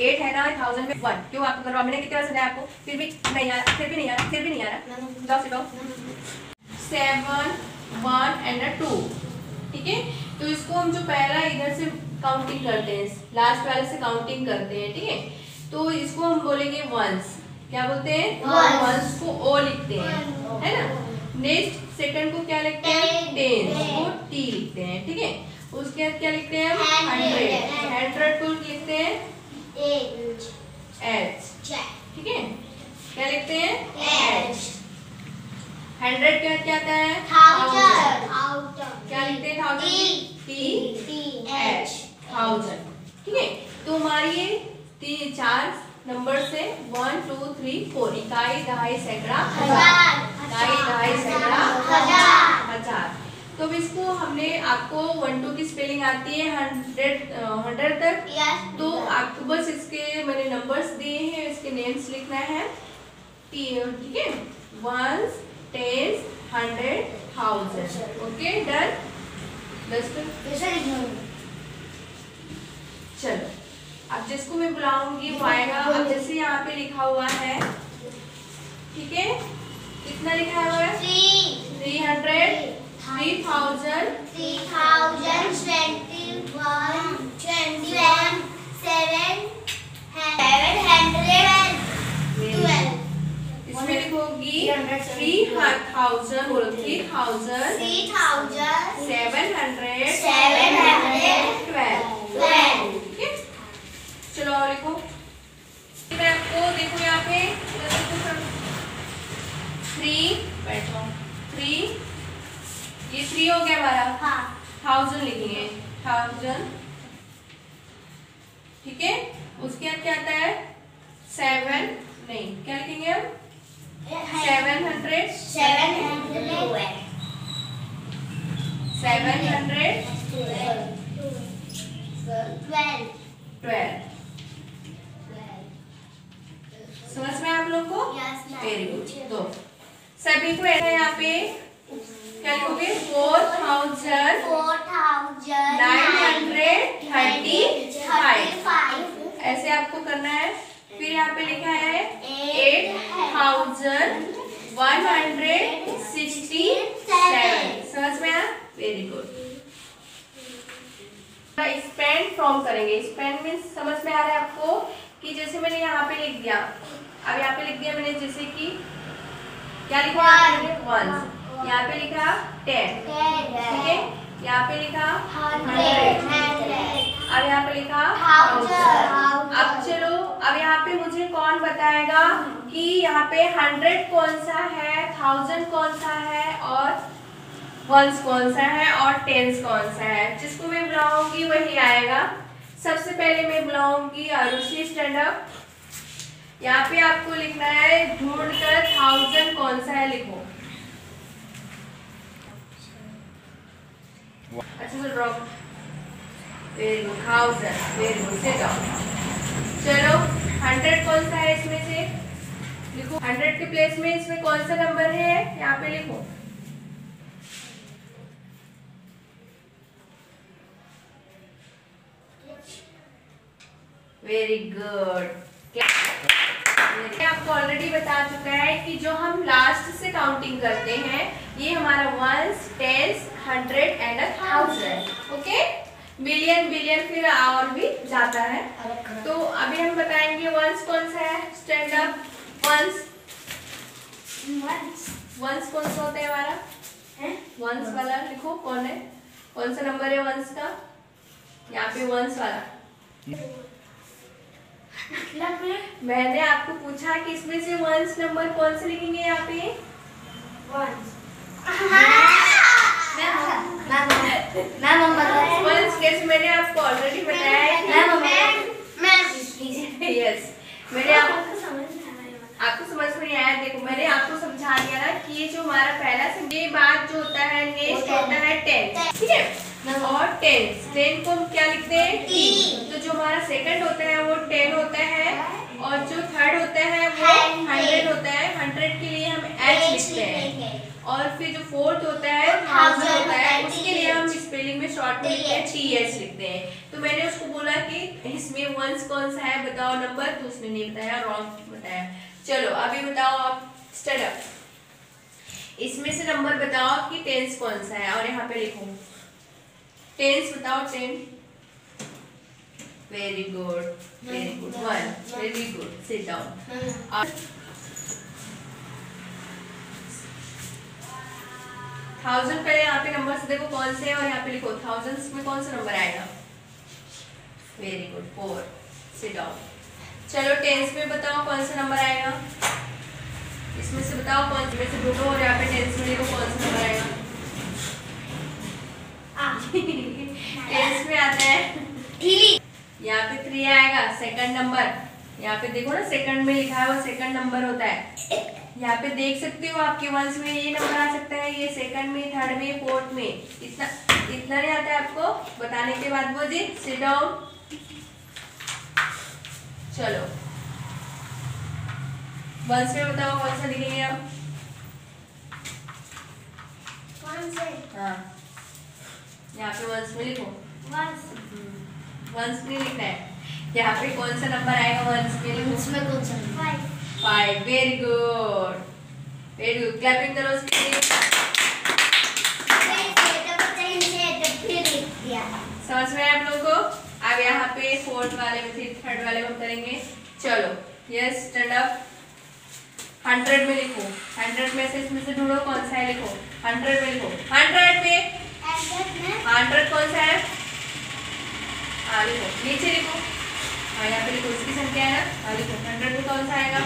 Eight है ना thousand में वन क्यों आपको करवा मैंने कितने बार सुना है आपको? फिर भी नहीं आ रहा फिर भी नहीं आ रहा फिर भी नहीं आ रहा। जाओ से जाओ सेवन वन एंड टू ठीक है? तो इसको हम जो पहला इधर से काउंटिंग करते हैं लास्ट वाले से काउंटिंग करते हैं ठीक है? तो इसको हम बोलेंगे वंस क्या बोलते हैं? वंस को ओ लिखते हैं है ना? नेक्स्ट सेकंड को क्या लिखते हैं. टेंस को टी लिखते हैं ठीक है? उसके बाद क्या लिखते हैं Hundred. हंड्रेड हंड्रेड को लिखते हैं एच ठीक है? क्या लिखते हैं? एच हंड्रेड क्या क्या आता है? क्या लिखते हैं? थाउज़ेंड टी एच थाउज़ेंड ठीक है? तो हमारी ये तीन चार नंबर से वन टू थ्री फोर इकाई दहाई सैकड़ा इकाई दहाई सैकड़ा हज़ार। तो इसको हमने आपको वन टू की स्पेलिंग आती है हंड्रेड हंड्रेड तक। Yes, तो आपको बस इसके मैंने नंबर्स दिए हैं इसके नेम्स लिखना है। ठीक है? Ones tens hundred thousand okay done चलो अब जिसको मैं बुलाऊँगी वो आएगा। अब जैसे यहाँ पे लिखा हुआ है ठीक है? कितना लिखा हुआ है? थ्री हंड्रेड थ्री थाउज़ेंड इसमें लिखोगी थ्री थाउज़ेंड बोलो three thousand seven hundred Seven. hundred twelve चलो और लिखो। मैं आपको देखो यहाँ पे। थ्री बैठो। थ्री ये थ्री हो गया हमारा। थाउज़ेंड लिखेंगे। थाउज़ेंड ठीक है? उसके बाद क्या आता है? सेवन नहीं क्या लिखेंगे हम? Seven hundred seven hundred seven hundred twelve. Twelve समझ में आप लोग को Yes, ma'am. वेरी गुड तो सभी को ऐसा यहाँ पे क्या लिखोगे four thousand Four thousand nine hundred thirty five thirty-five. ऐसे आपको करना है फिर यहाँ पे लिखा है eight Eight thousand one hundred sixty seven समझ में आया? वेरी गुड स्पेंड फ्रॉम करेंगे। स्पेंड मीन समझ में आ रहा है आपको कि जैसे मैंने यहाँ पे लिख दिया। अब यहाँ पे लिख दिया मैंने जैसे कि क्या लिखा? मैंने वन यहाँ पे लिखा टेन ठीक है? यहाँ पे लिखा हंड्रेड अब यहाँ पे लिखा अब चलो अब यहाँ पे मुझे कौन बताएगा कि यहाँ पे हंड्रेड कौन सा है थाउज़ेंड कौन सा है और वंस कौन सा है और टेंस कौन सा है। जिसको मैं बुलाऊँगी वही आएगा। सबसे पहले मैं बुलाऊँगी आरुषि स्टैंड अप यहाँ पे आपको लिखना है, ढूंढ कर थाउज़ेंड कौन सा है लिखो। अच्छा तो drop very good thousand very good से चलो हंड्रेड कौन सा है इसमें से? लिखो हंड्रेड के प्लेस में इसमें कौन सा नंबर है? यहाँ पे लिखो। वेरी गुड आपको ऑलरेडी बता चुका है कि जो हम लास्ट से काउंटिंग करते हैं, ये हमारा ones tens hundred and a thousand okay million billion फिर और भी जाता है। तो अभी हम बताएँगे वंस कौन सा है? स्टैंड अप वंस वंस कौन सा होता है हमारा? वंस वाला। लिखो कौन है? कौन सा नंबर है वंस का? यहाँ पे वंस वाला। मैंने आपको पूछा कि इसमें से वंस नंबर कौन से लिखेंगे यहाँ पे? वंस कैसे मैंने आपको ऑलरेडी बताया यस मैंने आप, आपको समझ में नहीं आया? देखो मैंने आपको समझा दिया ना कि ये जो हमारा पहला ये बात जो होता है नेक्स्ट होता है टेन ठीक है? और टेन टेन को हम क्या लिखते हैं? तो जो हमारा सेकंड होता है वो टेन होता है और जो थर्ड होता है वो Hundred. हंड्रेड होता है हंड्रेड के लिए हम एच लिखते हैं और फिर जो फोर्थ होता है थाउज़ेंड होता है उसके लिए हम स्पेलिंग में शॉर्ट में लिखते हैं टी एच लिखते हैं। तो मैंने उसको बोला कि इसमें वंस कौन सा है बताओ नंबर तो उसने नहीं बताया रॉन्ग बताया। चलो अभी बताओ आप स्टार्ट अप इसमें से नंबर बताओ कि टेंस कौन सा है और यहाँ पे लिखो। टेंस बताओ ten very good very good one very good sit down thousand पहले यहाँ पे नंबर से देखो कौन से है और यहाँ पे लिखो थाउजेंड्स में कौन सा नंबर आएगा? Very good four sit down चलो टेंस में बताओ कौन सा नंबर आएगा? इसमें से बताओ कौन से से ढूंढो और यहाँ पे टेंस में लिखो कौन सा नंबर आएगा. टेंस में आता है. यहाँ पे थ्री आएगा सेकंड नंबर यहाँ पे देखो ना सेकंड में लिखा है वो सेकंड नंबर होता है. यहाँ पे देख सकते हो आपके वंश में ये नंबर आ सकता है ये सेकंड में थर्ड में फोर्थ में। इतना इतना नहीं आता है आपको बताने के बाद वो जी सिट डाउन चलो। वंश में बताओ कौन सा लिखेंगे आप? हाँ। यहाँ पे वंश में लिखो। वंश। में लिखना है। यहाँ पे कौन सा नंबर आएगा वंश में? लिखो five very good very good clapping करो उसके लिए समझ में आप लोगों को? अब यहाँ पे फोर्थ वाले में फिर थर्ड वाले में हम करेंगे। चलो यस स्टैंड अप हंड्रेड में लिखो। हंड्रेड में से इसमें से ढूंढो कौन सा है लिखो। हंड्रेड में लिखो। हंड्रेड में? हंड्रेड कौन सा है? हाँ लिखो। नीचे लिखो। हाँ यहाँ पे लिखो इसकी संख्या है। ना हाँ लिखो हंड्रेड में कौन सा आएगा?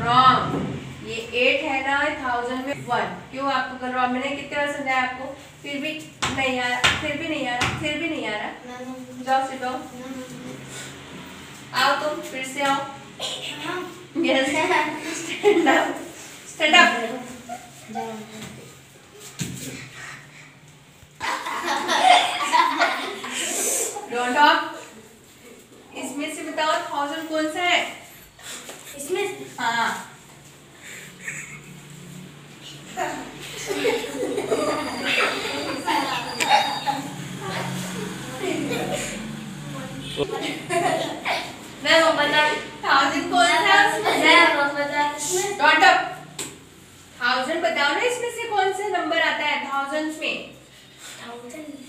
रॉन्ग ये एट है ना थाउज़ेंड में वन क्यों आपको कल रॉन्ग मैंने कितने बार समझाया आपको? फिर भी नहीं आ रहा फिर भी नहीं आ रहा फिर भी नहीं आ रहा। जाओ सिट जाओ आओ तुम फिर से आओ। Yes stand up stand up don't off इसमें से बताओ थाउज़ेंड कौन सा है? इसमें हाँ। Thank वो बता थाउज़ेंड कौन सा डॉट अप थाउज़ेंड बताओ ना इसमें से कौन सा नंबर आता है थाउजेंड्स में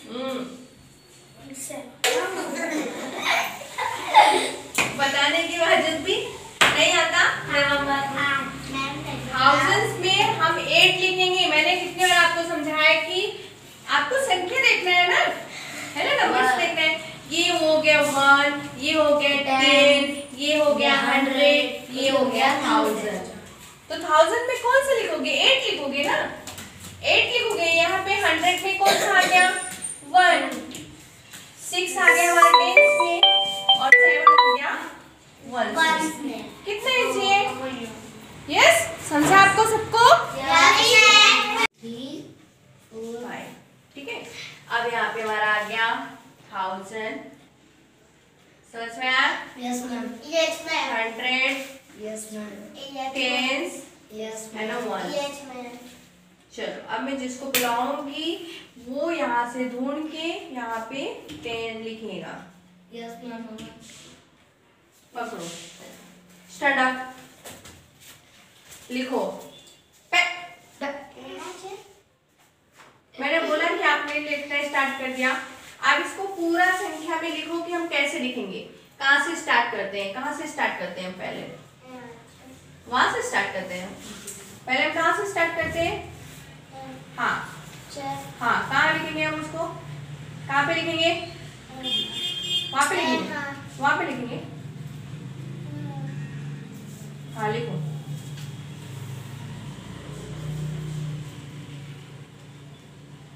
हम्म बताने की वजह भी नहीं आता थाउजेंड्स में हम एट लिखेंगे मैंने कितने बार आपको समझाया कि आपको संख्या देखना है ना है ना नंबर्स देखना है ये हो गया वन ये हो गया टेन ये हो गया हंड्रेड ये हो गया थाउज़ेंड तो थाउज़ेंड में कौन सा लिखोगे? एट लिखोगे ना? एट लिखोगे? यहाँ पे हंड्रेड में कौन सा आ गया? वन सिक्स आ गया हमारे में। और सेवन हो गया वन कितना इजी है? यस समझा आपको सबको फाइव ठीक है अब यहाँ पे हमारा आ गया थाउज़ेंड समझ में आया हंड्रेड टेंस है ना वन चलो अब मैं जिसको बुलाऊँगी वो यहाँ से ढूंढ के यहाँ पे टेन लिखेगा। पकड़ो। स्टैंड अप लिखो। मैंने बोला कि आपने लिखना स्टार्ट कर दिया। अब इसको पूरा संख्या में लिखो कि हम कैसे लिखेंगे। कहाँ से स्टार्ट करते हैं? कहाँ से स्टार्ट करते हैं पहले? वहाँ से स्टार्ट करते हैं पहले हम कहाँ से स्टार्ट करते हैं? हाँ। हाँ कहाँ लिखेंगे हम उसको? कहाँ पे लिखेंगे? वहाँ पे लिखेंगे। वहाँ पे लिखेंगे। हाँ लिखो।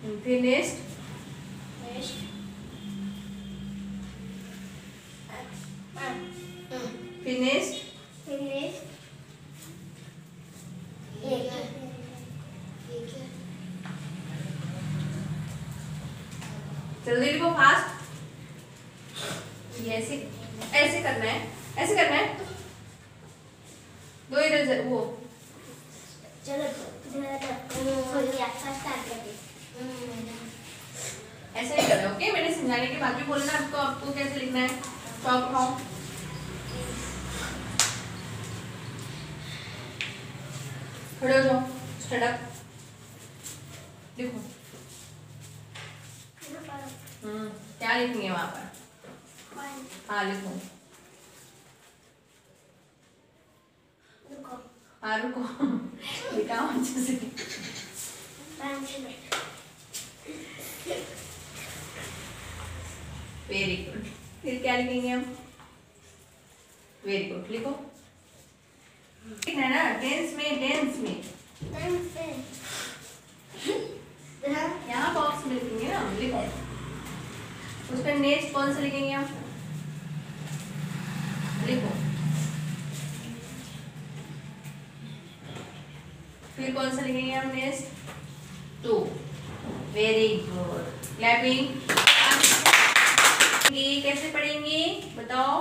फिनिश्ड फिनिश्ड जल्दी लिखो फास्ट ये ऐसे ऐसे करना है ऐसे करना है. दो इधर वो. चलो करते ऐसे नहीं करना ओके मैंने समझाने के बाद भी बोलना आपको आपको कैसे लिखना है? चौक उठाओ खड़े हो जाओ स्टैंड अप लिखो हम्म क्या लिखेंगे वहाँ पर? हाँ लिखो। हाँ रुको। लिखाओ अच्छे से वेरी गुड फिर क्या लिखेंगे हम? वेरी गुड लिखो। लिखना है ना? टेंस में टेंस में। यहाँ बॉक्स में लिखेंगे ना? लिखो। उस पर नेक्स्ट कौन सा लिखेंगे हम? लिखो। फिर कौन सा लिखेंगे हम next two very good clapping कैसे पढ़ेंगे? बताओ।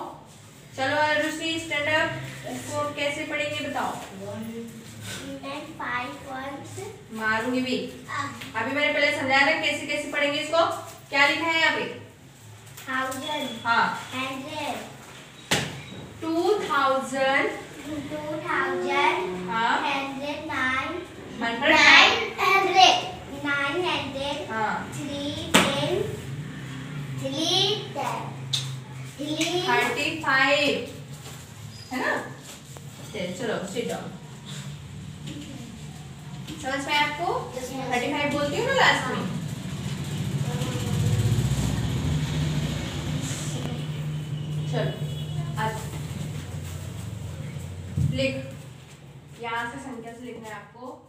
चलो रुचि स्टैंड अप इसको कैसे पढ़ेंगे बताओ। मारूँगी भी। अभी मैंने पहले समझाया ना कैसे कैसे पढ़ेंगे इसको। क्या लिखा है यहाँ पे? थाउज़ेंड हाँ। टू थाउज़ेंड टू थाउज़ेंड हाँ। Hundred nine nine hundred nine hundred हाँ। Three ten three ten three thirty five है ना? चलो चलो सिट डाउन समझ में आपको? थर्टी फाइव बोलती हूँ ना लास्ट में? चलो लिख। यहाँ से संख्या से लिखना है आपको।